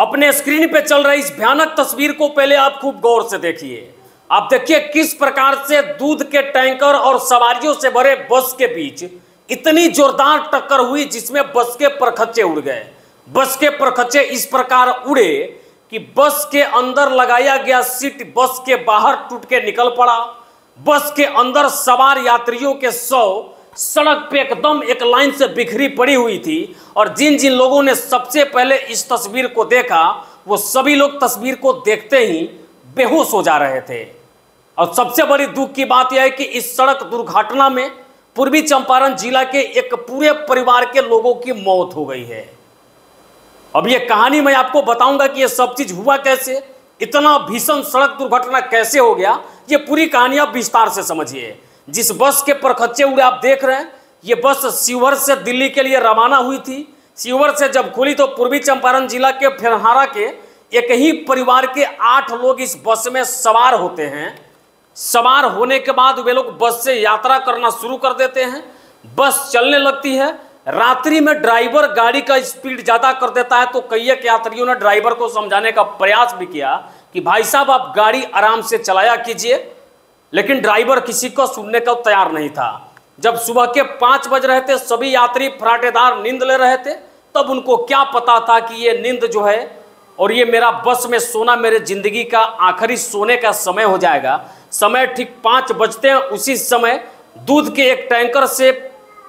अपने स्क्रीन पे चल रही इस भयानक तस्वीर को पहले आप खूब गौर से देखिए। आप देखिए किस प्रकार से दूध के टैंकर और सवारियों से भरे बस के बीच इतनी जोरदार टक्कर हुई जिसमें बस के परखच्चे उड़ गए। बस के परखच्चे इस प्रकार उड़े कि बस के अंदर लगाया गया सीट बस के बाहर टूट के निकल पड़ा। बस के अंदर सवार यात्रियों के सौ सड़क पे एकदम एक लाइन से बिखरी पड़ी हुई थी और जिन जिन लोगों ने सबसे पहले इस तस्वीर को देखा, वो सभी लोग तस्वीर को देखते ही बेहोश हो जा रहे थे। और सबसे बड़ी दुख की बात यह है कि इस सड़क दुर्घटना में पूर्वी चंपारण जिला के एक पूरे परिवार के लोगों की मौत हो गई है। अब ये कहानी मैं आपको बताऊँगा कि ये सब चीज़ हुआ कैसे, इतना भीषण सड़क दुर्घटना कैसे हो गया, ये पूरी कहानी आप विस्तार से समझिए। जिस बस के परखच्चे उड़े आप देख रहे हैं, ये बस शिवहर से दिल्ली के लिए रवाना हुई थी। शिवहर से जब खुली तो पूर्वी चंपारण जिला के फेरहारा के एक ही परिवार के आठ लोग इस बस में सवार होते हैं। सवार होने के बाद वे लोग बस से यात्रा करना शुरू कर देते हैं। बस चलने लगती है। रात्रि में ड्राइवर गाड़ी का स्पीड ज़्यादा कर देता है तो कई एक यात्रियों ने ड्राइवर को समझाने का प्रयास भी किया कि भाई साहब, आप गाड़ी आराम से चलाया कीजिए। लेकिन ड्राइवर किसी को सुनने को तैयार नहीं था। जब सुबह के पाँच बज रहे थे, सभी यात्री फराटेदार नींद ले रहे थे, तब उनको क्या पता था कि ये नींद जो है और ये मेरा बस में सोना मेरे ज़िंदगी का आखिरी सोने का समय हो जाएगा। समय ठीक पाँच बजते हैं, उसी समय दूध के एक टैंकर से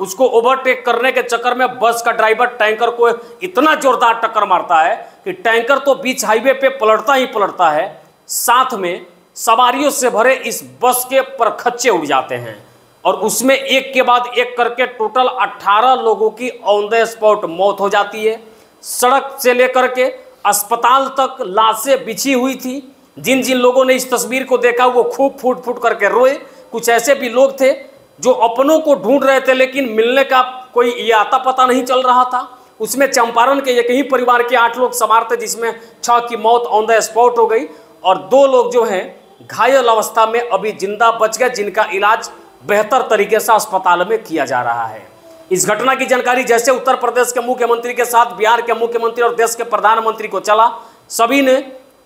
उसको ओवरटेक करने के चक्कर में बस का ड्राइवर टैंकर को इतना जोरदार टक्कर मारता है कि टैंकर तो बीच हाईवे पे पलटता ही पलटता है। साथ में सवारियों से भरे इस बस के परखच्चे उड़ जाते हैं और उसमें एक के बाद एक करके टोटल 18 लोगों की ऑन द स्पॉट मौत हो जाती है। सड़क से लेकर के अस्पताल तक लाशें बिछी हुई थी। जिन जिन लोगों ने इस तस्वीर को देखा, वो खूब फूट फूट करके रोए। कुछ ऐसे भी लोग थे जो अपनों को ढूंढ रहे थे, लेकिन मिलने का कोई ये आता पता नहीं चल रहा था। उसमें चंपारण के एक ही परिवार के आठ लोग सवार थे, जिसमें छह की मौत ऑन द स्पॉट हो गई और दो लोग जो हैं घायल अवस्था में अभी ज़िंदा बच गए, जिनका इलाज बेहतर तरीके से अस्पताल में किया जा रहा है। इस घटना की जानकारी जैसे उत्तर प्रदेश के मुख्यमंत्री के साथ, बिहार के मुख्यमंत्री और देश के प्रधानमंत्री को चला। सभी ने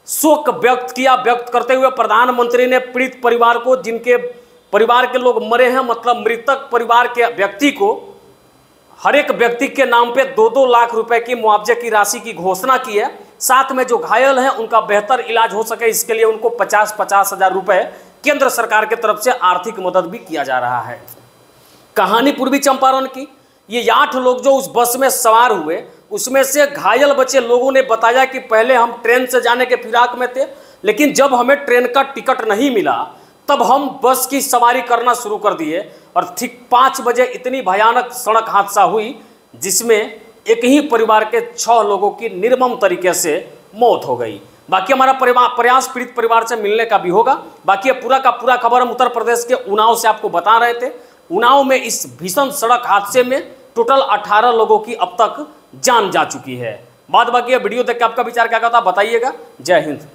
शोक व्यक्त किया। व्यक्त करते हुए प्रधानमंत्री ने पीड़ित परिवार को, जिनके परिवार के लोग मरे हैं मतलब मृतक परिवार के व्यक्ति को, हर एक व्यक्ति के नाम पे दो दो लाख रुपए की मुआवजे की राशि की घोषणा की है। साथ में जो घायल हैं, उनका बेहतर इलाज हो सके, इसके लिए उनको पचास पचास हज़ार रुपये केंद्र सरकार के तरफ़ से आर्थिक मदद भी किया जा रहा है। कहानी पूर्वी चंपारण की। ये आठ लोग जो उस बस में सवार हुए, उसमें से घायल बचे लोगों ने बताया कि पहले हम ट्रेन से जाने के फिराक में थे, लेकिन जब हमें ट्रेन का टिकट नहीं मिला, तब हम बस की सवारी करना शुरू कर दिए और ठीक पाँच बजे इतनी भयानक सड़क हादसा हुई, जिसमें एक ही परिवार के छह लोगों की निर्मम तरीके से मौत हो गई। बाकी हमारा प्रयास पीड़ित परिवार से मिलने का भी होगा। बाकी ये पूरा का पूरा खबर हम उत्तर प्रदेश के उनाव से आपको बता रहे थे। उनाव में इस भीषण सड़क हादसे में टोटल 18 लोगों की अब तक जान जा चुकी है। बाद बाकी वीडियो देख के आपका विचार क्या कहता बताइएगा। जय हिंद।